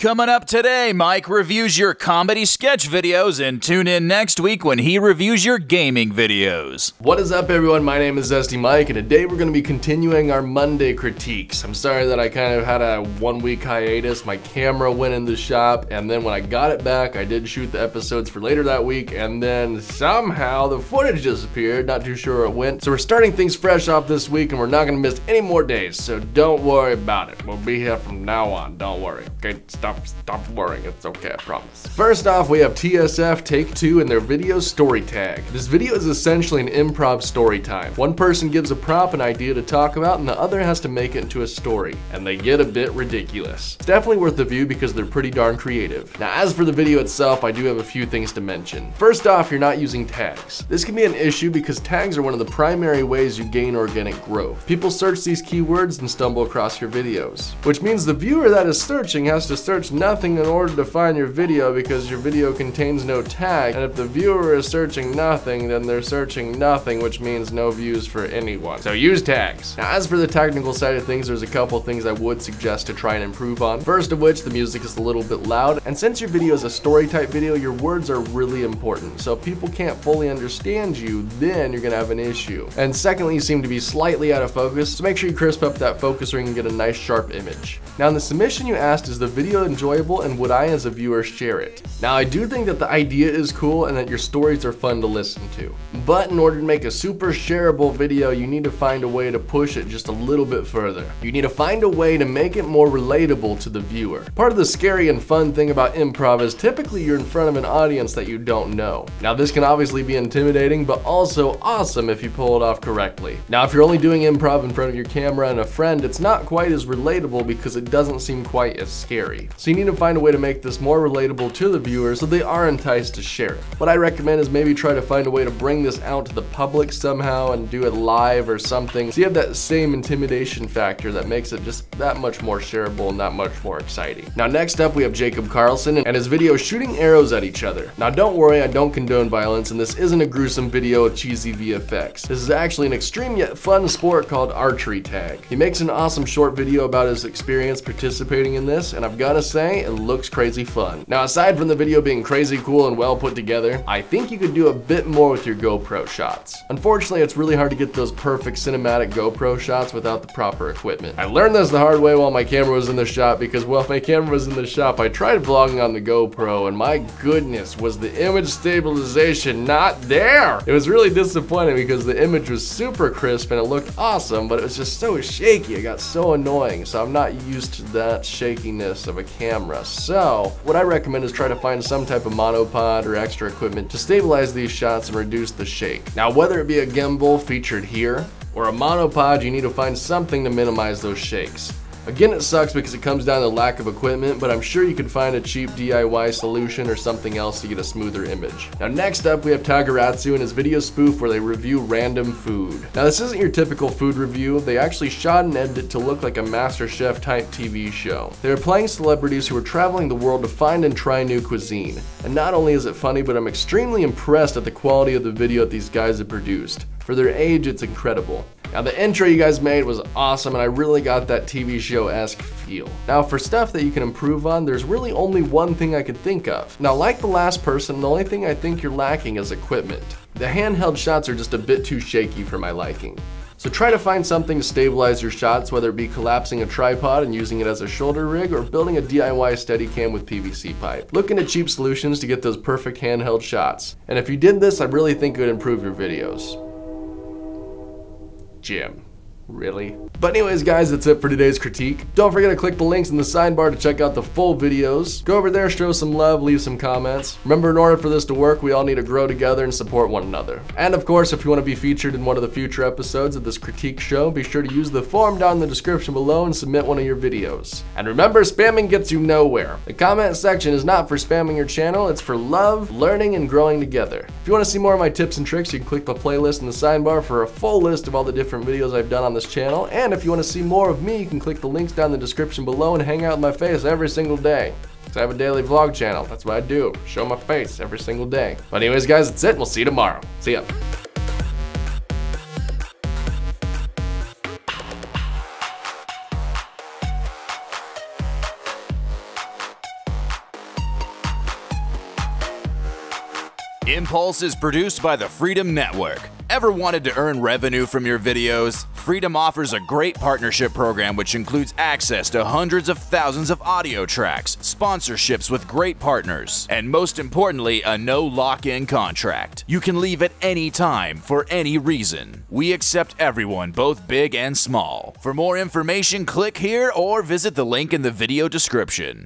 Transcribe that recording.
Coming up today, Mike reviews your comedy sketch videos and tune in next week when he reviews your gaming videos. What is up everyone, my name is Zesty Mike and today we're going to be continuing our Monday critiques. I'm sorry that I kind of had a one week hiatus, my camera went in the shop and then when I got it back I did shoot the episodes for later that week and then somehow the footage disappeared, not too sure where it went. So we're starting things fresh off this week and we're not going to miss any more days, so don't worry about it. We'll be here from now on, don't worry. Okay, stop stop, stop worrying. It's okay, I promise. First off, we have TSF Take Two and their video story tag. This video is essentially an improv story time. One person gives a prop, an idea to talk about, and the other has to make it into a story. And they get a bit ridiculous. It's definitely worth the view because they're pretty darn creative. Now, as for the video itself, I do have a few things to mention. First off, you're not using tags. This can be an issue because tags are one of the primary ways you gain organic growth. People search these keywords and stumble across your videos, which means the viewer that is searching has to search search nothing in order to find your video because your video contains no tag. And if the viewer is searching nothing, then they're searching nothing, which means no views for anyone. So use tags. Now, as for the technical side of things, there's a couple things I would suggest to try and improve on. First of which, the music is a little bit loud. And since your video is a story type video, your words are really important. So if people can't fully understand you, then you're gonna have an issue. And secondly, you seem to be slightly out of focus, so make sure you crisp up that focus you can get a nice sharp image. Now in the submission you asked, is the video enjoyable and would I as a viewer share it? Now I do think that the idea is cool and that your stories are fun to listen to. But in order to make a super shareable video, you need to find a way to push it just a little bit further. You need to find a way to make it more relatable to the viewer. Part of the scary and fun thing about improv is typically you're in front of an audience that you don't know. Now this can obviously be intimidating, but also awesome if you pull it off correctly. Now if you're only doing improv in front of your camera and a friend, it's not quite as relatable because it doesn't seem quite as scary. So you need to find a way to make this more relatable to the viewer so they are enticed to share it. What I recommend is maybe try to find a way to bring this out to the public somehow and do it live or something. So you have that same intimidation factor that makes it just that much more shareable and that much more exciting. Now next up we have Jacob Carlson and his video shooting arrows at each other. Now don't worry, I don't condone violence and this isn't a gruesome video of cheesy VFX. This is actually an extreme yet fun sport called archery tag. He makes an awesome short video about his experience participating in this and I've gotta say, it looks crazy fun. Now, aside from the video being crazy cool and well put together, I think you could do a bit more with your GoPro shots. Unfortunately, it's really hard to get those perfect cinematic GoPro shots without the proper equipment. I learned this the hard way while my camera was in the shop because while my camera was in the shop, I tried vlogging on the GoPro and my goodness, was the image stabilization not there. It was really disappointing because the image was super crisp and it looked awesome, but it was just so shaky. It got so annoying. So I'm not used to that shakiness of a camera. So what I recommend is try to find some type of monopod or extra equipment to stabilize these shots and reduce the shake. Now whether it be a gimbal featured here or a monopod, you need to find something to minimize those shakes. Again, it sucks because it comes down to lack of equipment, but I'm sure you can find a cheap DIY solution or something else to get a smoother image. Now next up, we have Tagaratsu and his video spoof where they review random food. Now this isn't your typical food review, they actually shot and edited it to look like a MasterChef type TV show. They are playing celebrities who are traveling the world to find and try new cuisine. And not only is it funny, but I'm extremely impressed at the quality of the video that these guys have produced. For their age, it's incredible. Now the intro you guys made was awesome and I really got that TV show-esque feel. Now for stuff that you can improve on, there's really only one thing I could think of. Now like the last person, the only thing I think you're lacking is equipment. The handheld shots are just a bit too shaky for my liking. So try to find something to stabilize your shots, whether it be collapsing a tripod and using it as a shoulder rig or building a DIY Steadicam with PVC pipe. Look into cheap solutions to get those perfect handheld shots. And if you did this, I really think it would improve your videos. Jim. Really? But anyways guys, that's it for today's critique. Don't forget to click the links in the sidebar to check out the full videos. Go over there, show some love, leave some comments. Remember, in order for this to work, we all need to grow together and support one another. And of course, if you want to be featured in one of the future episodes of this critique show, be sure to use the form down in the description below and submit one of your videos. And remember, spamming gets you nowhere. The comment section is not for spamming your channel, it's for love, learning, and growing together. If you want to see more of my tips and tricks, you can click the playlist in the sidebar for a full list of all the different videos I've done on this this channel, and if you want to see more of me, you can click the links down in the description below and hang out with my face every single day. I have a daily vlog channel, that's what I do, show my face every single day. But anyways guys, that's it, we'll see you tomorrow. See ya. Impulse is produced by the Freedom Network. Ever wanted to earn revenue from your videos? Freedom offers a great partnership program which includes access to hundreds of thousands of audio tracks, sponsorships with great partners, and most importantly, a no lock in contract. You can leave at any time for any reason. We accept everyone, both big and small. For more information, click here or visit the link in the video description.